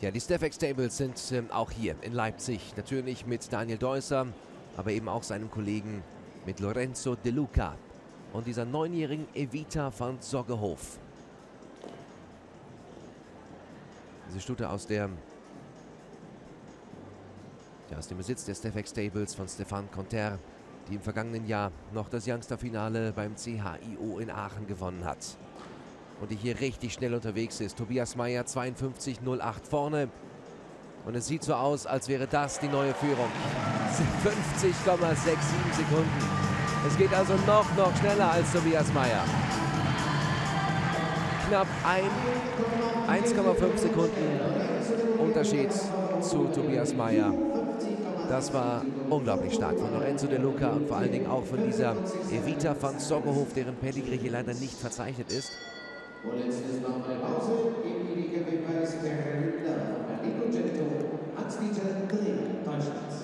Ja, die Stefex Stables sind ähm, auch hier in Leipzig. Natürlich mit Daniel Deusser, aber eben auch seinem Kollegen mit Lorenzo De Luca und dieser neunjährigen Evita van Soggehof. Diese Stute aus der ja, aus dem Besitz der Stefex Stables von Stefan Conter, die im vergangenen Jahr noch das Youngster-Finale beim CHIO in Aachen gewonnen hat. Und die hier richtig schnell unterwegs ist. Tobias Meyer 52.08 vorne. Und es sieht so aus, als wäre das die neue Führung. 50,67 Sekunden. Es geht also noch, noch schneller als Tobias Meyer. Knapp 1,5 Sekunden Unterschied zu Tobias Meyer. Das war unglaublich stark von Lorenzo De Luca und vor allen Dingen auch von dieser Evita van Soggehof, deren Pedigree hier leider nicht verzeichnet ist. Olympics number 1000 APD Cafe Paris Academy the Nico Genito and teacher Clay